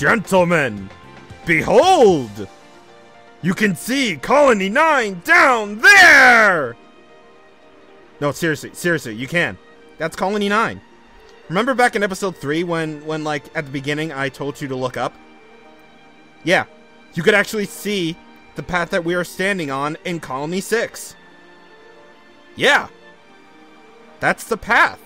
Gentlemen, behold! You can see Colony 9 down there! No, seriously, seriously, you can. That's Colony 9. Remember back in episode 3 when, when like, at the beginning I told you to look up? Yeah, you could actually see the path that we are standing on in Colony 6. Yeah, that's the path.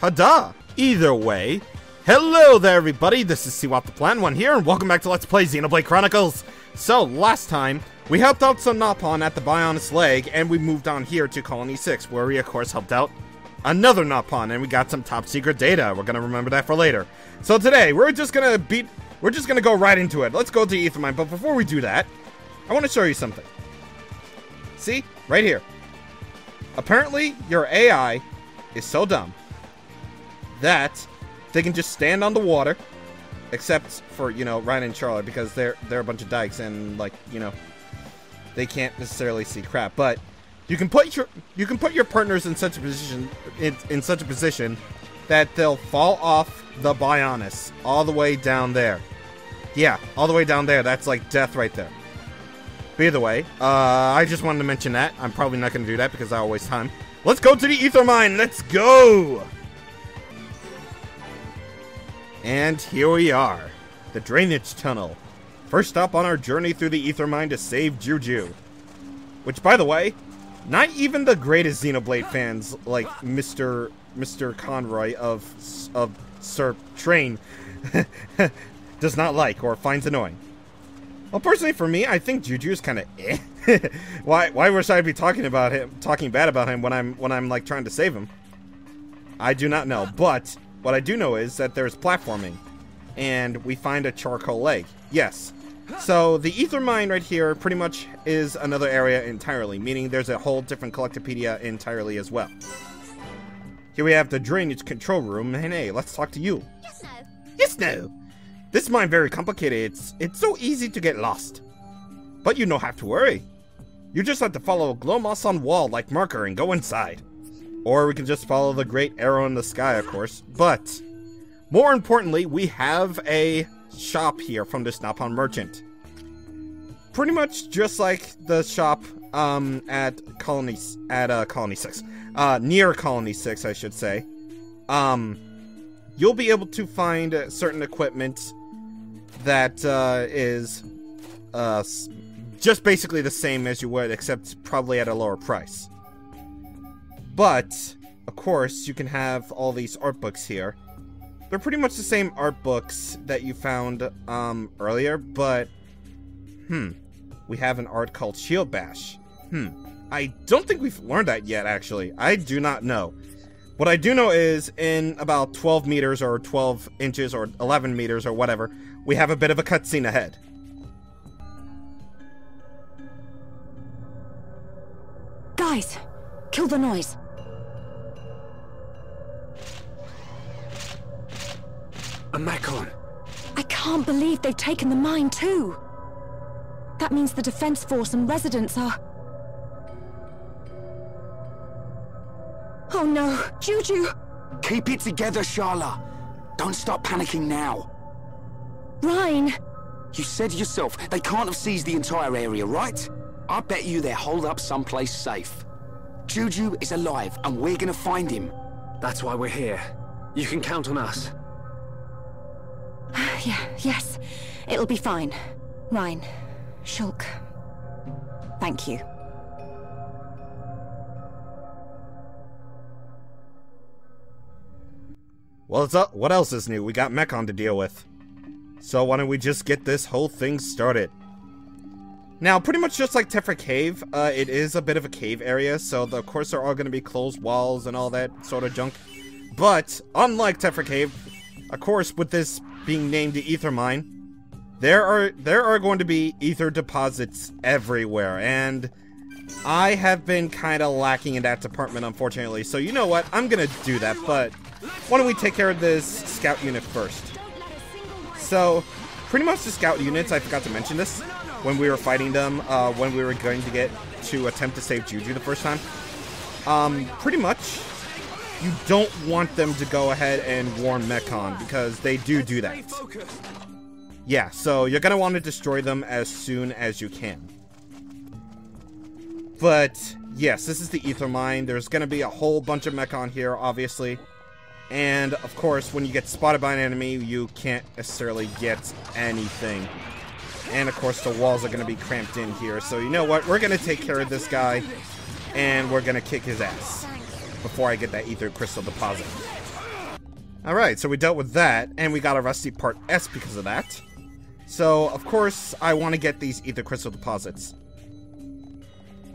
Hada! Either way, hello there everybody, this is Siwat the Plan One here, and welcome back to Let's Play Xenoblade Chronicles! So, last time, we helped out some Nopon at the Bionis Leg, and we moved on here to Colony 6, where we of course helped out another Nopon, and we got some top secret data. We're gonna remember that for later. So today, we're just gonna beat, we're just gonna go right into it. Let's go to Ethermine, but before we do that, I want to show you something. See? Right here. Apparently, your AI is so dumb that they can just stand on the water, except for you know Reyn and Sharla because they're they're a bunch of dykes and like you know they can't necessarily see crap. But you can put your you can put your partners in such a position in, in such a position that they'll fall off the Bionis all the way down there. Yeah, all the way down there. That's like death right there. But either way, uh, I just wanted to mention that. I'm probably not going to do that because I'll waste time. Let's go to the Ether Mine. Let's go! And here we are. The Drainage Tunnel. First stop on our journey through the Ether Mine to save Juju. Which, by the way, not even the greatest Xenoblade fans like Mr. Mr. Conroy of, of Sir Train does not like or finds annoying. Well, personally, for me, I think Juju is kind of eh. why? Why would I be talking about him, talking bad about him when I'm when I'm like trying to save him? I do not know, but what I do know is that there's platforming, and we find a charcoal leg. Yes. So the ether mine right here pretty much is another area entirely, meaning there's a whole different collectopedia entirely as well. Here we have the drainage control room, and hey, let's talk to you. Yes, no. Yes, no. This mine very complicated. It's it's so easy to get lost. But you don't have to worry. You just have to follow a glow moss on wall like marker and go inside. Or we can just follow the great arrow in the sky, of course. But more importantly, we have a shop here from this Nopon merchant. Pretty much just like the shop um at colony at uh colony 6. Uh near colony 6, I should say. Um you'll be able to find certain equipment that uh, is uh, just basically the same as you would, except probably at a lower price. But, of course, you can have all these art books here. They're pretty much the same art books that you found um, earlier, but, hmm, we have an art called Shield Bash. Hmm, I don't think we've learned that yet, actually. I do not know. What I do know is in about 12 meters or 12 inches or 11 meters or whatever, we have a bit of a cutscene ahead. Guys, kill the noise. A Mechon. I can't believe they've taken the mine too. That means the defense force and residents are... Oh no, Juju! Keep it together, Sharla. Don't start panicking now. Reyn! You said yourself they can't have seized the entire area, right? I bet you they're holed up someplace safe. Juju is alive, and we're gonna find him. That's why we're here. You can count on us. yeah, yes. It'll be fine. Reyn. Shulk. Thank you. Well, it's up. what else is new? We got Mechon to deal with. So why don't we just get this whole thing started? Now, pretty much just like Tephra Cave, uh, it is a bit of a cave area, so the, of course there are going to be closed walls and all that sort of junk. But, unlike Tephra Cave, of course, with this being named the Ether Mine, there are there are going to be ether deposits everywhere, and I have been kind of lacking in that department, unfortunately. So you know what? I'm gonna do that, but why don't we take care of this scout unit first? So, pretty much the scout units, I forgot to mention this, when we were fighting them, uh, when we were going to get to attempt to save Juju the first time. Um, pretty much, you don't want them to go ahead and warn Mechon because they do do that. Yeah, so you're gonna want to destroy them as soon as you can. But yes, this is the Ether Mine. There's gonna be a whole bunch of Mechon here, obviously. And of course, when you get spotted by an enemy, you can't necessarily get anything. And of course, the walls are gonna be cramped in here. So you know what? We're gonna take care of this guy, and we're gonna kick his ass before I get that Ether Crystal deposit. Alright, so we dealt with that, and we got a Rusty Part S because of that. So, of course, I want to get these Ether Crystal deposits.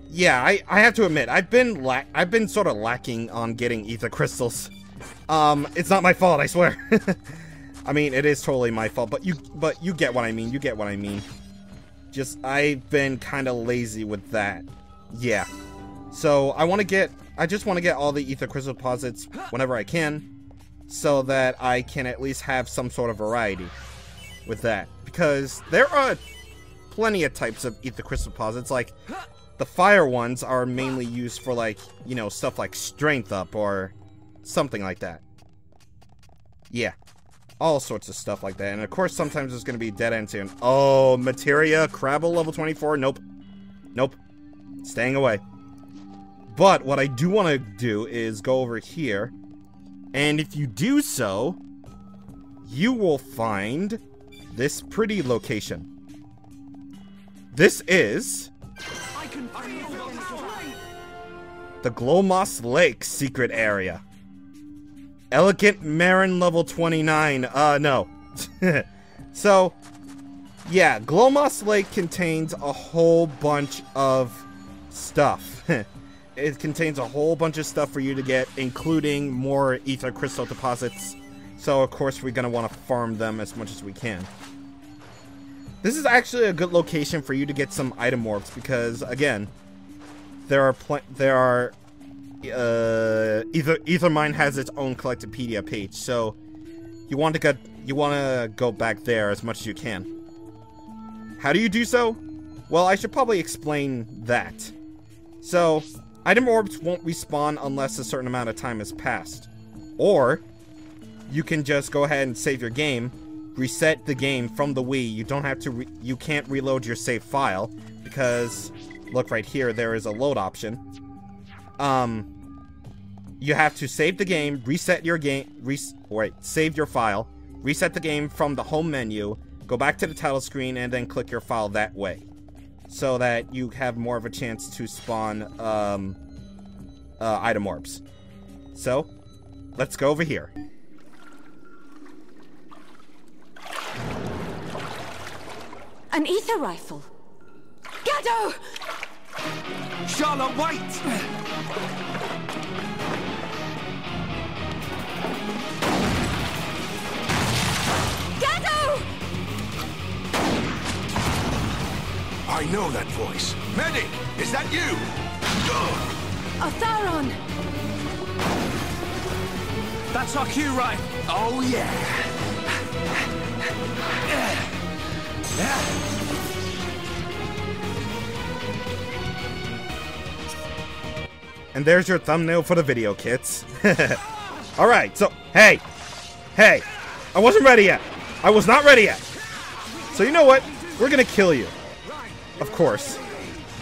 Yeah, I, I have to admit, I've been la I've been sort of lacking on getting Ether Crystals. Um, it's not my fault, I swear. I mean, it is totally my fault, but you but you get what I mean. You get what I mean. Just I've been kind of lazy with that. Yeah. So, I want to get I just want to get all the Ether Crystal deposits whenever I can so that I can at least have some sort of variety with that because there are plenty of types of ether crystal deposits. Like the fire ones are mainly used for like you know stuff like strength up or something like that. Yeah, all sorts of stuff like that. And of course, sometimes there's going to be dead ends here. Oh, materia, Krabble level 24. Nope, nope, staying away. But what I do want to do is go over here, and if you do so, you will find this pretty location. This is the Glowmoss Lake secret area. Elegant Marin level 29. Uh, no. so, yeah, Glowmoss Lake contains a whole bunch of stuff. It contains a whole bunch of stuff for you to get, including more ether crystal deposits. So, of course, we're going to want to farm them as much as we can. This is actually a good location for you to get some item orbs because, again, there are there are uh, Ether Ethermine has its own Collectopedia page, so you want to get you want to go back there as much as you can. How do you do so? Well, I should probably explain that. So, item orbs won't respawn unless a certain amount of time has passed. Or, you can just go ahead and save your game reset the game from the Wii. You don't have to, you can't reload your save file because, look right here, there is a load option. Um, you have to save the game, reset your game, wait, save your file, reset the game from the home menu, go back to the title screen, and then click your file that way. So that you have more of a chance to spawn um, uh, item orbs. So, let's go over here. An ether rifle. Gadolt! Sharla, wait! I know that voice. Medic, is that you? Otharon! That's our cue, right? Oh, yeah. And there's your thumbnail for the video, kits. Alright, so, hey! Hey! I wasn't ready yet! I was not ready yet! So you know what? We're gonna kill you. Of course.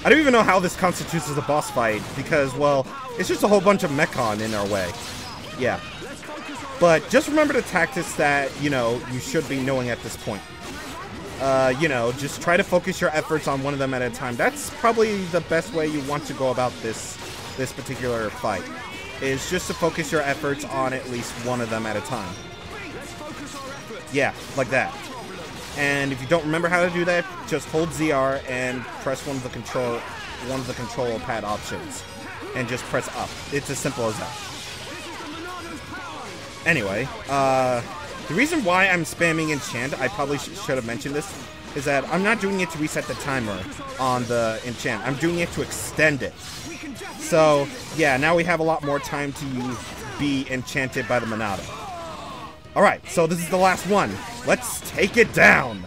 I don't even know how this constitutes as a boss fight, because, well, it's just a whole bunch of Mechon in our way. Yeah. But just remember the tactics that, you know, you should be knowing at this point. Uh, you know, just try to focus your efforts on one of them at a time. That's probably the best way you want to go about this this particular fight. Is just to focus your efforts on at least one of them at a time. Yeah, like that. And if you don't remember how to do that, just hold ZR and press one of the control one of the control pad options. And just press up. It's as simple as that. Anyway, uh the reason why I'm spamming enchant, I probably sh should have mentioned this, is that I'm not doing it to reset the timer on the enchant. I'm doing it to extend it. So, yeah, now we have a lot more time to be enchanted by the Monado. Alright, so this is the last one. Let's take it down!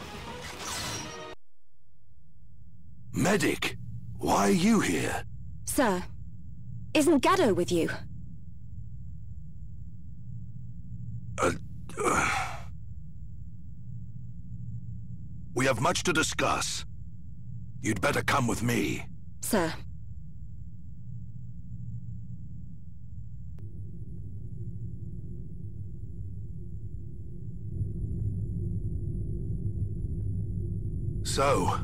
Medic, why are you here? Sir, isn't Gadolt with you? Uh, uh... We have much to discuss. You'd better come with me. Sir, So,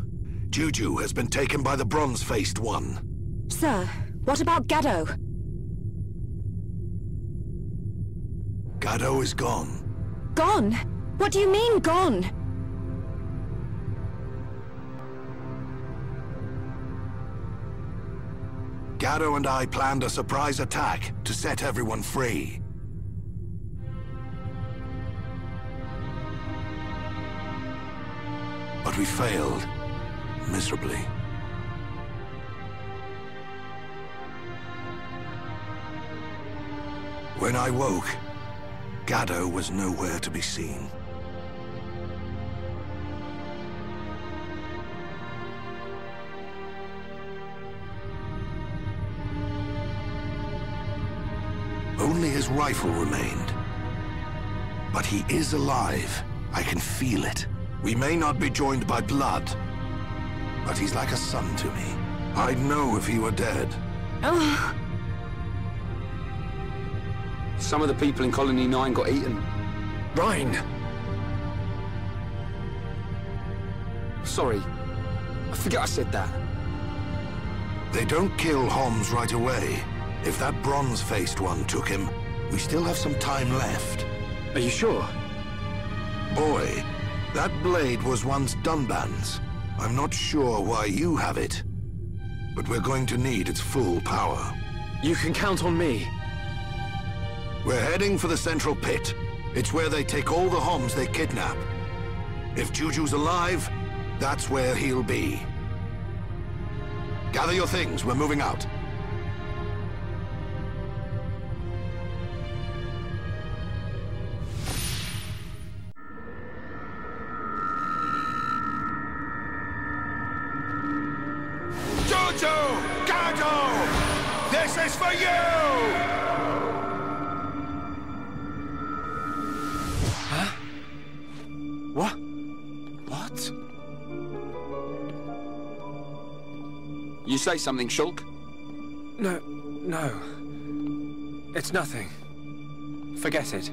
Juju has been taken by the Bronze-Faced One. sir, what about Gadolt? Gadolt is gone. Gone? What do you mean, gone? Gadolt and I planned a surprise attack to set everyone free. But we failed, miserably. When I woke, Gadolt was nowhere to be seen. Only his rifle remained. But he is alive. I can feel it. We may not be joined by blood, but he's like a son to me. I'd know if he were dead. Oh, Some of the people in Colony 9 got eaten. Reyn! Sorry. I forget I said that. They don't kill Homs right away. If that bronze-faced one took him, we still have some time left. Are you sure? Boy, that blade was once Dunban's. I'm not sure why you have it, but we're going to need its full power. You can count on me. We're heading for the central pit. It's where they take all the Homs they kidnap. If Juju's alive, that's where he'll be. Gather your things, we're moving out. Say something, Shulk? No, no. It's nothing. Forget it.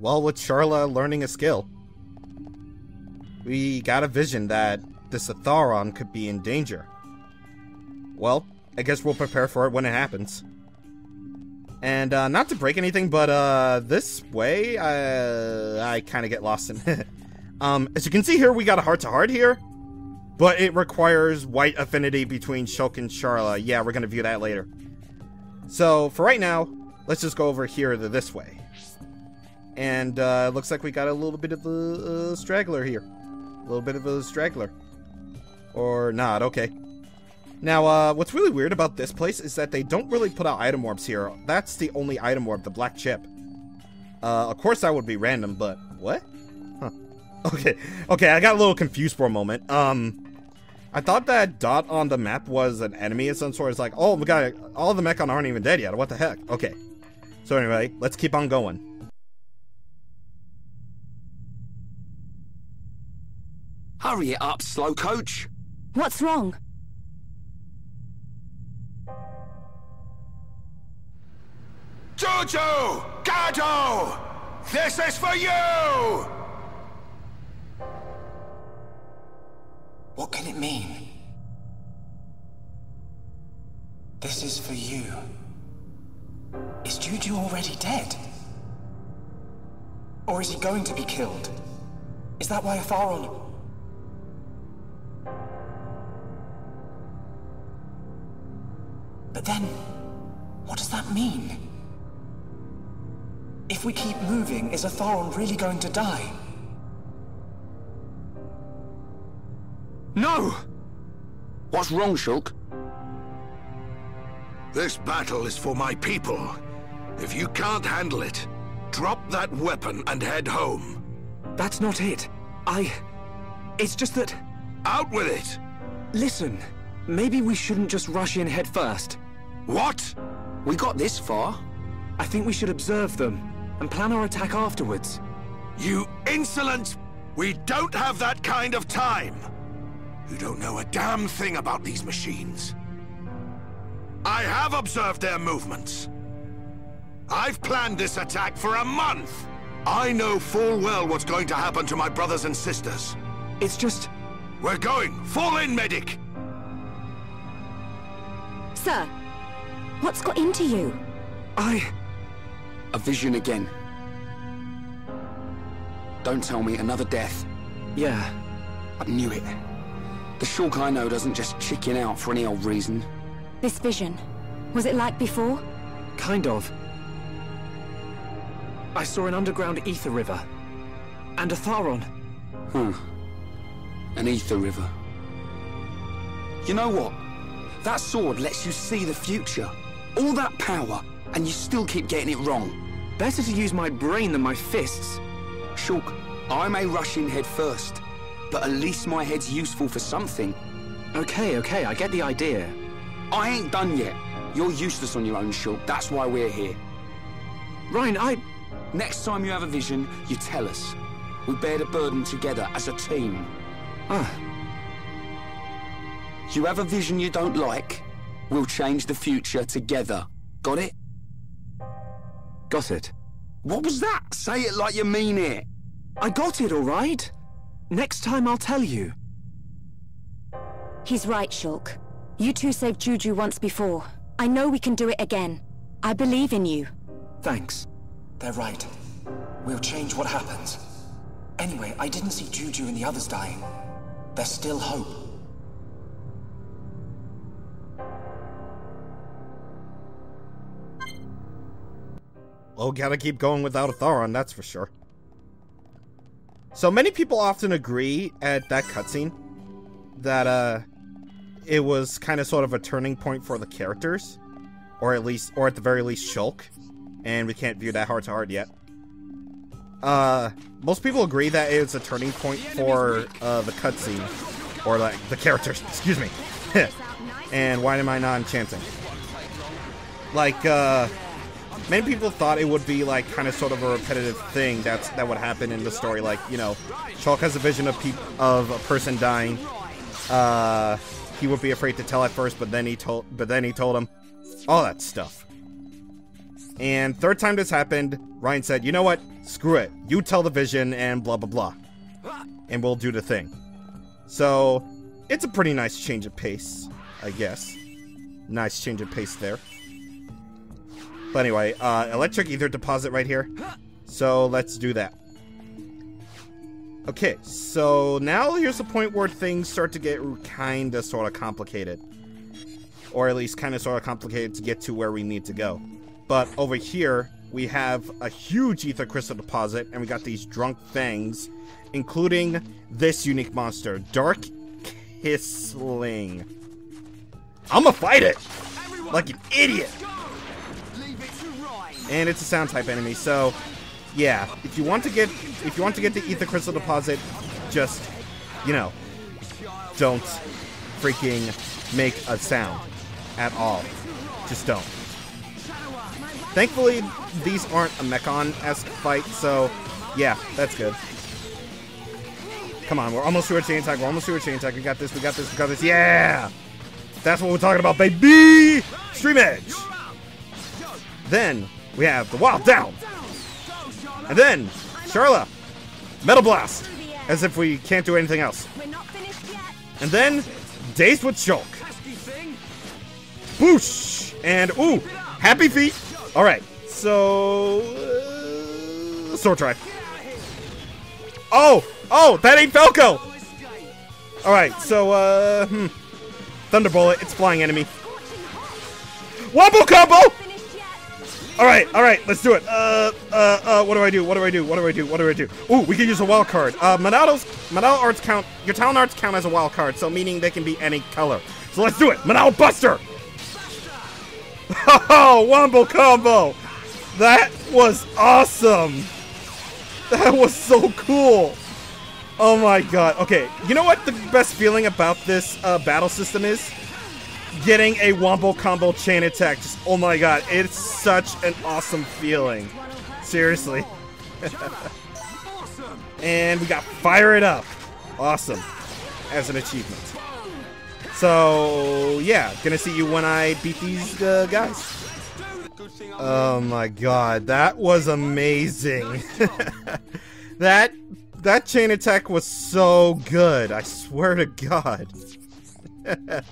Well, with Sharla learning a skill, we got a vision that this Otharon could be in danger. Well, I guess we'll prepare for it when it happens. And uh, not to break anything, but uh, this way, uh, I kind of get lost in it. um, as you can see here, we got a heart-to-heart here, but it requires white affinity between Shulk and Sharla. Yeah, we're gonna view that later. So for right now, let's just go over here to this way. And uh, looks like we got a little bit of a uh, straggler here. A little bit of a straggler. Or not, okay. Now, uh, what's really weird about this place is that they don't really put out item orbs here. That's the only item orb, the black chip. Uh, of course that would be random, but what? Huh. Okay, okay, I got a little confused for a moment. Um, I thought that dot on the map was an enemy of some sort. It's like, oh my god, all the Mechon aren't even dead yet. What the heck? Okay. So anyway, let's keep on going. Hurry it up, slow coach. what's wrong? Juju! Gadolt! This is for you! What can it mean? This is for you. Is Juju already dead? Or is he going to be killed? Is that why Otharon... But then, what does that mean? If we keep moving, is Otharon really going to die? No! What's wrong, Shulk? This battle is for my people. If you can't handle it, drop that weapon and head home. That's not it. I... It's just that... Out with it! Listen, maybe we shouldn't just rush in head first. What? We got this far. I think we should observe them and plan our attack afterwards. You insolent! We don't have that kind of time! You don't know a damn thing about these machines. I have observed their movements. I've planned this attack for a month! I know full well what's going to happen to my brothers and sisters. It's just... We're going! Fall in, medic! Sir, what's got into you? I... A vision again. Don't tell me another death. Yeah, I knew it. The Shulk I know doesn't just chicken out for any old reason. This vision, was it like before? kind of. I saw an underground ether river. And Otharon. Huh. An ether river. You know what? That sword lets you see the future. All that power, and you still keep getting it wrong. Better to use my brain than my fists. Shulk, I may rush in head first, but at least my head's useful for something. Okay, okay, I get the idea. I ain't done yet. You're useless on your own, Shulk. That's why we're here. Reyn, I... Next time you have a vision, you tell us. We bear the burden together as a team. Ah, You have a vision you don't like, we'll change the future together. Got it? Got it. What was that? Say it like you mean it. I got it, all right? Next time I'll tell you. He's right, Shulk. You two saved Juju once before. I know we can do it again. I believe in you. Thanks. They're right. We'll change what happens. Anyway, I didn't see Juju and the others dying. There's still hope. Well, gotta keep going without Otharon, that's for sure. So many people often agree at that cutscene that uh it was kind of sort of a turning point for the characters, or at least, or at the very least, Shulk, and we can't view that heart to heart yet. Uh, most people agree that it's a turning point for uh, the cutscene, or like the characters. Excuse me. and why am I not enchanting? Like, uh, many people thought it would be like kind of sort of a repetitive thing that's that would happen in the story. Like, you know, Shulk has a vision of peop- of a person dying. Uh, he would be afraid to tell at first, but then he told, but then he told him all that stuff. And third time this happened, Reyn said, "You know what? Screw it. You tell the vision and blah blah blah, and we'll do the thing." So, it's a pretty nice change of pace, I guess. Nice change of pace there. But anyway, uh, electric ether deposit right here. So let's do that. Okay, so now here's the point where things start to get kind of sort of complicated. Or at least kind of sort of complicated to get to where we need to go. But over here, we have a huge ether crystal deposit, and we got these drunk things, including this unique monster, Dark Kissling. I'ma fight it! Like an idiot! And it's a sound type enemy, so yeah, if you want to get if you want to get the ether crystal deposit, just you know, don't freaking make a sound at all. Just don't. Thankfully, these aren't a Mechon-esque fight, so yeah, that's good. Come on, we're almost through a chain attack. We're almost through a chain attack. We got this. We got this. We got this. Yeah, that's what we're talking about, baby. Stream Edge. Then we have the Wild Down. And then, Sharla, Metal Blast, as if we can't do anything else. And then, Dazed with Shulk. Boosh! And, ooh, Happy Feet. All right, so, uh, Sword try. Oh, oh, that ain't Falco. All right, so, uh, hmm. Thunderbolt, it's flying enemy. Wombo combo! All right, all right, let's do it. Uh, uh, uh, what do I do? What do I do? What do I do? What do I do? Ooh, we can use a wild card. Uh, Monado's, Monado arts count, your talent arts count as a wild card, so meaning they can be any color. So let's do it. Monado Buster! Oh, Wombo combo! That was awesome! That was so cool! Oh my god. Okay, you know what the best feeling about this uh, battle system is? Getting a wombo combo chain attack. Just, oh my god, it's such an awesome feeling. Seriously. and we got Fire It Up. Awesome. As an achievement. So, yeah, gonna see you when I beat these uh, guys. Oh my god, that was amazing. that that chain attack was so good. I swear to god.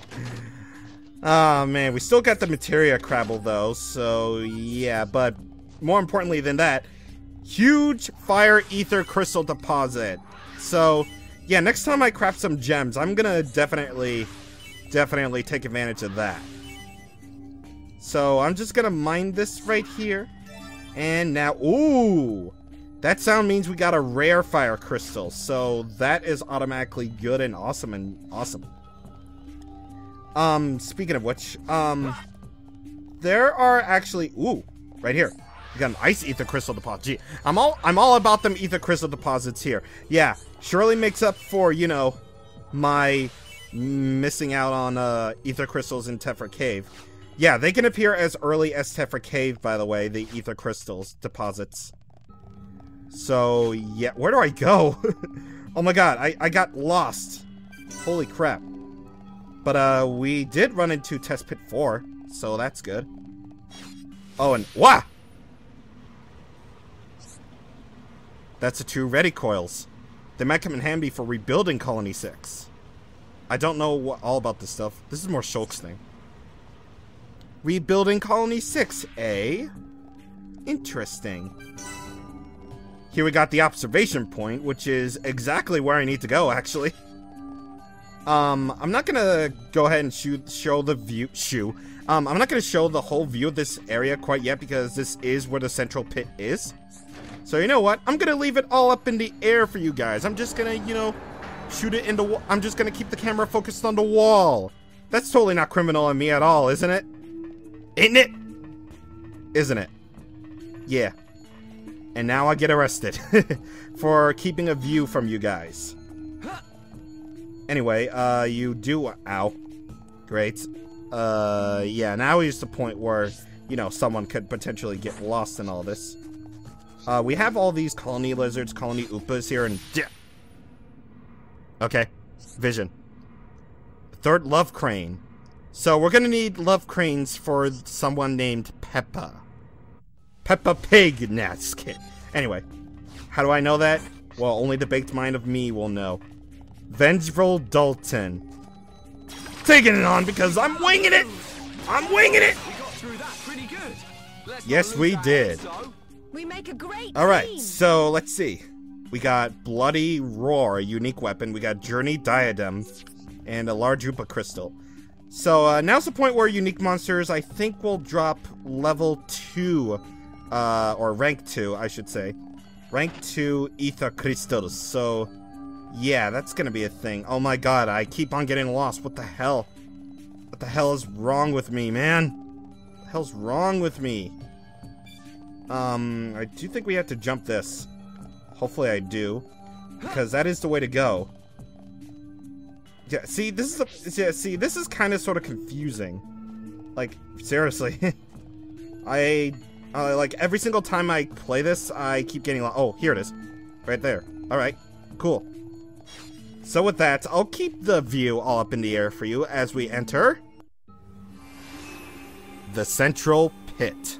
oh man, we still got the materia crabble though, so yeah, but more importantly than that, huge fire ether crystal deposit. So, yeah, next time I craft some gems, I'm gonna definitely definitely take advantage of that. So I'm just gonna mine this right here. And now, ooh! That sound means we got a rare fire crystal, so that is automatically good and awesome and awesome. Um, speaking of which, um, there are actually, ooh, right here. We got an ice ether crystal deposit. Gee, I'm all, I'm all about them ether crystal deposits here. Yeah, surely makes up for, you know, my missing out on, uh, ether crystals in Tephra Cave. Yeah, they can appear as early as Tephra Cave, by the way, the ether crystals deposits. So, yeah, where do I go? oh my god, I, I got lost. Holy crap. But, uh, we did run into Test Pit 4, so that's good. Oh, and, wah! That's the two ready coils. They might come in handy for rebuilding Colony 6. I don't know what, all about this stuff. This is more Shulk's thing. Rebuilding Colony 6, eh? Interesting. Here we got the observation point, which is exactly where I need to go, actually. Um, I'm not gonna go ahead and shoot, show the view, shoe. Um, I'm not gonna show the whole view of this area quite yet because this is where the central pit is. So you know what? I'm gonna leave it all up in the air for you guys. I'm just gonna, you know, shoot it in into. I'm just gonna keep the camera focused on the wall. That's totally not criminal on me at all, isn't it? Isn't it? Isn't it? Yeah. And now I get arrested for keeping a view from you guys. Anyway, uh, you do. Ow. Great. Uh, yeah, now is the point where, you know, someone could potentially get lost in all this. Uh, we have all these colony lizards, colony oopas here, and. Okay. Vision. Third love crane. So we're gonna need love cranes for someone named Peppa. Peppa Pig Nasket. Anyway, how do I know that? Well, only the baked mind of me will know. Vengeful Dalton. Taking it on because I'm winging it! I'm winging it! Yes, we did. We make a great Alright, so let's see. We got Bloody Roar, a unique weapon. We got Journey Diadem, and a large Upa Crystal. So uh, now's the point where unique monsters, I think, will drop level 2, uh, or rank 2, I should say. Rank 2 Ether Crystals. So, yeah, that's gonna be a thing. Oh my god, I keep on getting lost. What the hell? What the hell is wrong with me, man? What the hell's wrong with me? Um, I do think we have to jump this. Hopefully I do. Because that is the way to go. Yeah, see, this is a, yeah, see, this is kind of sort of confusing. Like, seriously. I, uh, like, every single time I play this, I keep getting. Oh, here it is. Right there. Alright, cool. So with that, I'll keep the view all up in the air for you as we enter the Central Pit.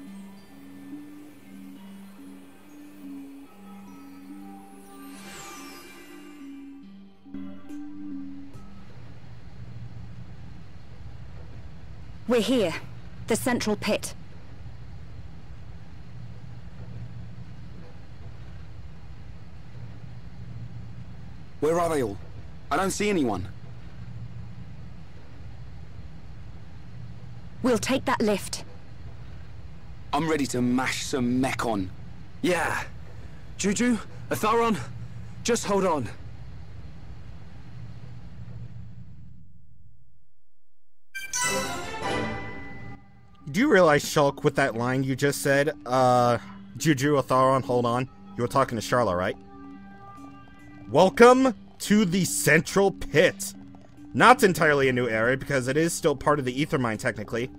We're here. The central pit. Where are they all? I don't see anyone. We'll take that lift. I'm ready to mash some Mechon. Yeah. Juju, Otharon, just hold on. Do you realize, Shulk, with that line you just said, uh, Juju Otharon, hold on, you were talking to Sharla, right? Welcome to the Central Pit. Not entirely a new area because it is still part of the Ether Mine technically.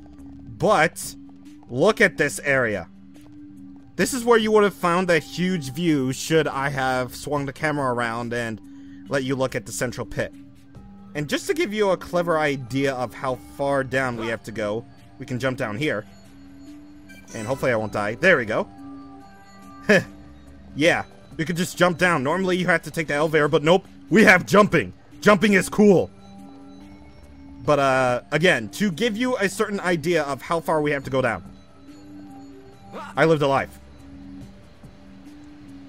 But look at this area. This is where you would have found that huge view should I have swung the camera around and let you look at the Central Pit. And just to give you a clever idea of how far down we have to go, we can jump down here. And hopefully I won't die. There we go. yeah, we could just jump down. Normally you have to take the elevator, but nope, we have jumping. Jumping is cool. But, uh, again, to give you a certain idea of how far we have to go down. I lived a life.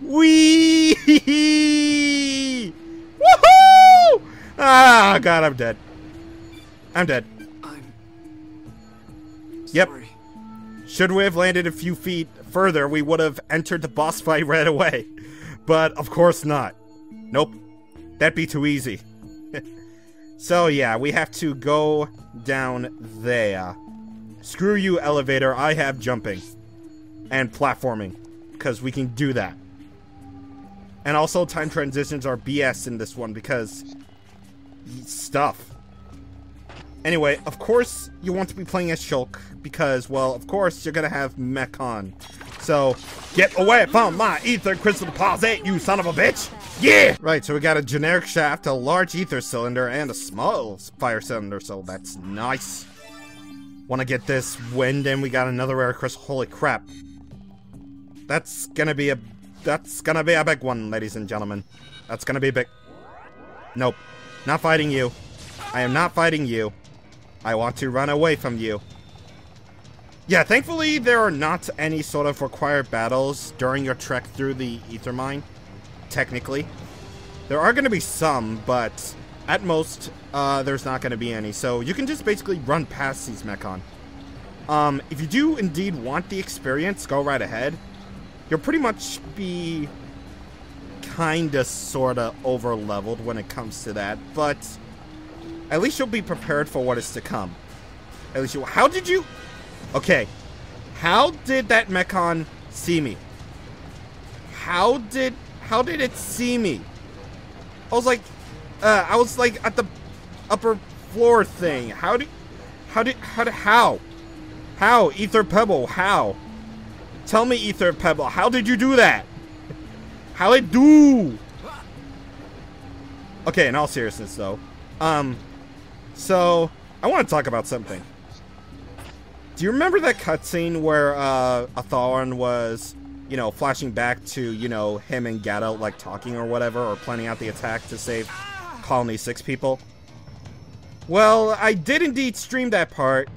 Wee! Woohoo! Ah, God, I'm dead. I'm dead. I'm Yep. sorry. Should we have landed a few feet further, we would have entered the boss fight right away. But of course not. Nope. That'd be too easy. so yeah, we have to go down there. Screw you, elevator. I have jumping. And platforming. Because we can do that. And also, time transitions are BS in this one because... Stuff. Anyway, of course you want to be playing as Shulk because, well, of course you're gonna have Mechon. So, get away from my ether crystal deposit, you son of a bitch! Yeah! Right, so we got a generic shaft, a large ether cylinder, and a small fire cylinder, so that's nice. Wanna get this wind, and we got another rare crystal. Holy crap. That's gonna be a... That's gonna be a big one, ladies and gentlemen. That's gonna be a big. Nope. Not fighting you. I am not fighting you. I want to run away from you. Yeah, thankfully there are not any sort of required battles during your trek through the Ether Mine. Technically. There are going to be some, but at most, uh, there's not going to be any. So you can just basically run past these Mechon. Um, if you do indeed want the experience, go right ahead. You'll pretty much be kinda sorta over leveled when it comes to that, but at least you'll be prepared for what is to come. At least you. How did you? Okay, how did that Mechon see me? How did how did it see me? I was like, uh, I was like at the upper floor thing. How did how did how how how Ether Pebble how? Tell me, Ether Pebble, how did you do that? How it do? Okay, in all seriousness though, um, so I want to talk about something. Do you remember that cutscene where uh, was, you know, flashing back to, you know, him and Gadolt like talking or whatever, or planning out the attack to save Colony Six people? Well, I did indeed stream that part,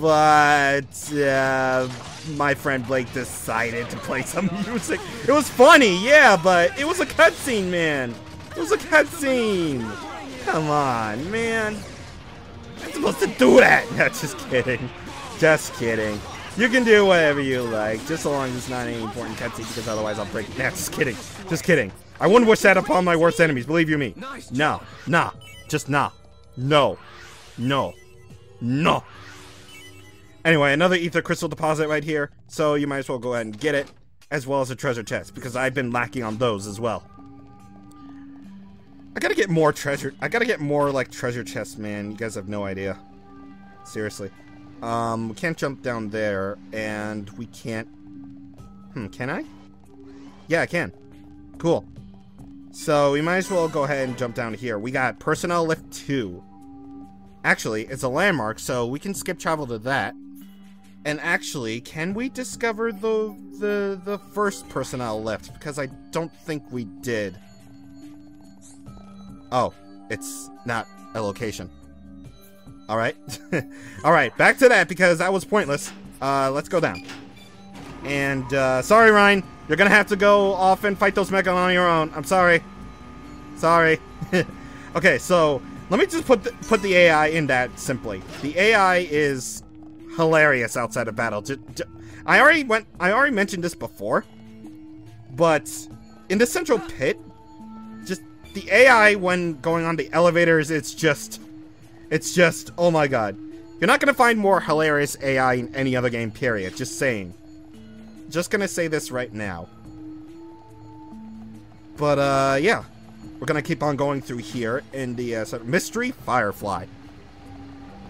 but uh, my friend Blake decided to play some music. It was funny, yeah, but it was a cutscene, man. It was a cutscene. Come on, man. I'm supposed to do that. No, just kidding. Just kidding. You can do whatever you like, just so long as it's not any important cutscene, because otherwise I'll break. Nah, just kidding. Just kidding. I wouldn't wish that upon my worst enemies, believe you me. No, nah, just nah. No. No. No. Anyway, another ether crystal deposit right here, so you might as well go ahead and get it, as well as a treasure chest, because I've been lacking on those as well. I gotta get more treasure. I gotta get more, like, treasure chests, man. You guys have no idea. Seriously. Um, we can't jump down there, and we can't... Hmm, can I? Yeah, I can. Cool. So, we might as well go ahead and jump down here. We got Personnel Lift 2. Actually, it's a landmark, so we can skip travel to that. And actually, can we discover the the the first personnel lift? Because I don't think we did. Oh, it's not a location. All right, all right, back to that because that was pointless. Uh, let's go down. And uh, sorry, Reyn, you're gonna have to go off and fight those mechas on your own. I'm sorry. Sorry. okay, so let me just put the, put the AI in that simply. The AI is hilarious outside of battle. I already went. I already mentioned this before, but in the central pit, just the AI when going on the elevators, it's just, it's just. Oh my god, you're not gonna find more hilarious AI in any other game. Period. Just saying. Just gonna say this right now. But uh, yeah. we're gonna keep on going through here in the uh, mystery Firefly.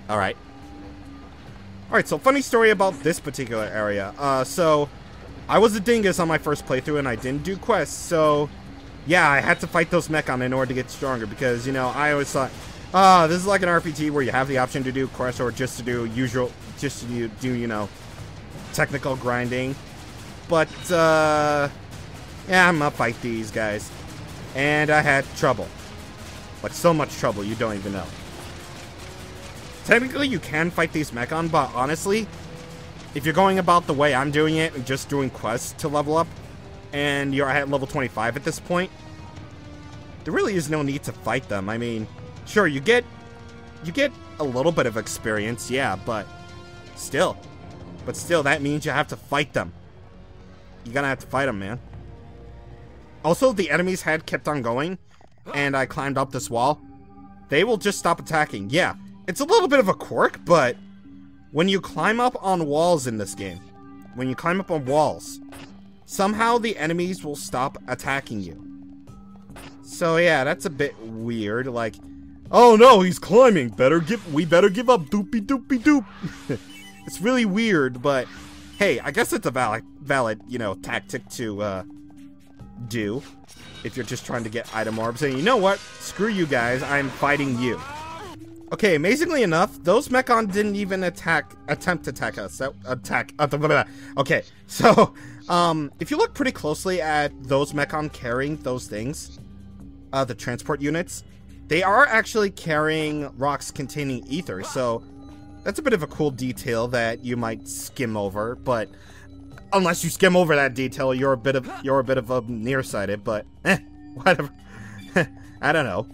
All right. All right. So funny story about this particular area. Uh, so I was a dingus on my first playthrough and I didn't do quests. So yeah, I had to fight those Mechon in order to get stronger because you know I always thought, ah, this is like an RPG where you have the option to do quests or just to do usual, just to do, do you know, technical grinding. But uh, yeah, I'm gonna fight these guys, and I had trouble, like so much trouble you don't even know. Technically, you can fight these Mechon, but honestly, if you're going about the way I'm doing it and just doing quests to level up, and you're at level 25 at this point, there really is no need to fight them. I mean, sure, you get you get a little bit of experience, yeah, but still. But still, that means you have to fight them. You're gonna have to fight them, man. Also, the enemy's head kept on going, and I climbed up this wall. They will just stop attacking. Yeah, it's a little bit of a quirk, but when you climb up on walls in this game, when you climb up on walls, somehow the enemies will stop attacking you. So yeah, that's a bit weird. Like, oh no, he's climbing. Better give we better give up. Doopy doopy doop. it's really weird, but hey, I guess it's a valid valid you know tactic to uh, do if you're just trying to get item orbs. And you know what? Screw you guys. I'm fighting you. Okay, amazingly enough, those Mechon didn't even attack, attempt to attack us. That, attack. Uh, blah, blah, blah. Okay, so, um, if you look pretty closely at those Mechon carrying those things, uh, the transport units, they are actually carrying rocks containing ether, so that's a bit of a cool detail that you might skim over, but unless you skim over that detail, you're a bit of you're a bit of a nearsighted, but eh, whatever. I don't know.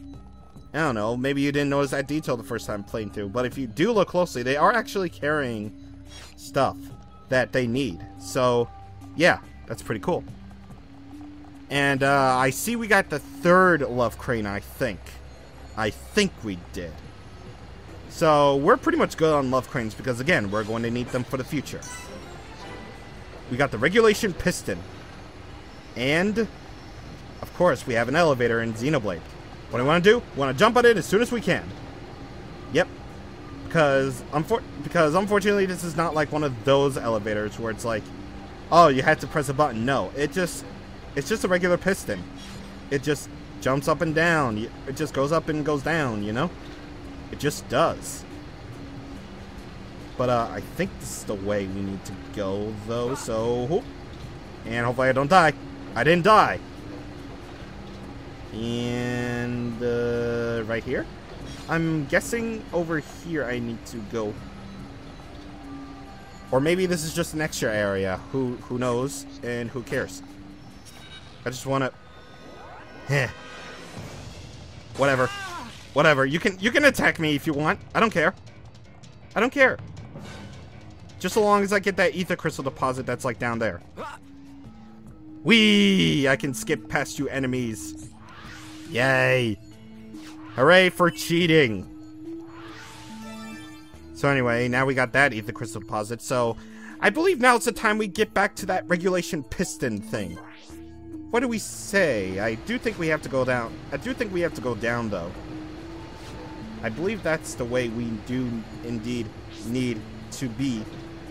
I don't know. Maybe you didn't notice that detail the first time playing through, but if you do look closely, they are actually carrying stuff that they need. So, yeah, that's pretty cool. And uh, I see we got the third Love Crane, I think. I think we did. So, we're pretty much good on Love Cranes because, again, we're going to need them for the future. We got the Regulation Piston. And, of course, we have an elevator in Xenoblade. What do we want to do? We want to jump on it as soon as we can. Yep. Because, unfor because unfortunately, this is not like one of those elevators where it's like, oh, you had to press a button. No, it just, it's just a regular piston. It just jumps up and down. It just goes up and goes down, you know? It just does. But uh, I think this is the way we need to go, though, so... And hopefully I don't die. I didn't die. And uh, right here? I'm guessing over here I need to go. Or maybe this is just an extra area. Who who knows and who cares? I just want to. Heh. Whatever. Whatever. You can you can attack me if you want. I don't care. I don't care. Just so long as I get that ether crystal deposit that's like down there. Wee! I can skip past you enemies. Yay! Hooray for cheating! So anyway, now we got that ether crystal deposit, so I believe now it's the time we get back to that regulation piston thing. What do we say? I do think we have to go down. I do think we have to go down, though. I believe that's the way we do indeed need to be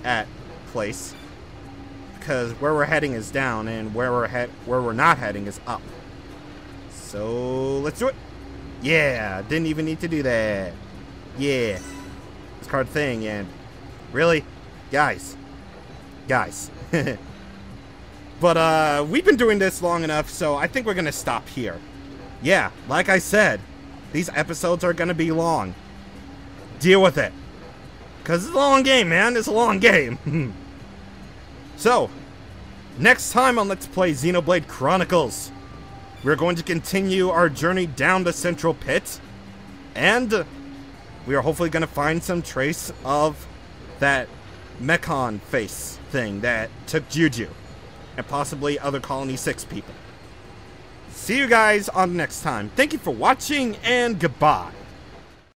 at place. Because where we're heading is down, and where we're head where we're not heading is up. So let's do it. Yeah, didn't even need to do that. Yeah. This card thing, and really? Guys. Guys. but uh we've been doing this long enough, so I think we're gonna stop here. Yeah, like I said, these episodes are gonna be long. Deal with it. Cause it's a long game, man. It's a long game. so, next time on Let's Play Xenoblade Chronicles, we're going to continue our journey down the central pit, and we are hopefully going to find some trace of that Mechon face thing that took Juju, and possibly other Colony 6 people. See you guys on the next time. Thank you for watching, and goodbye.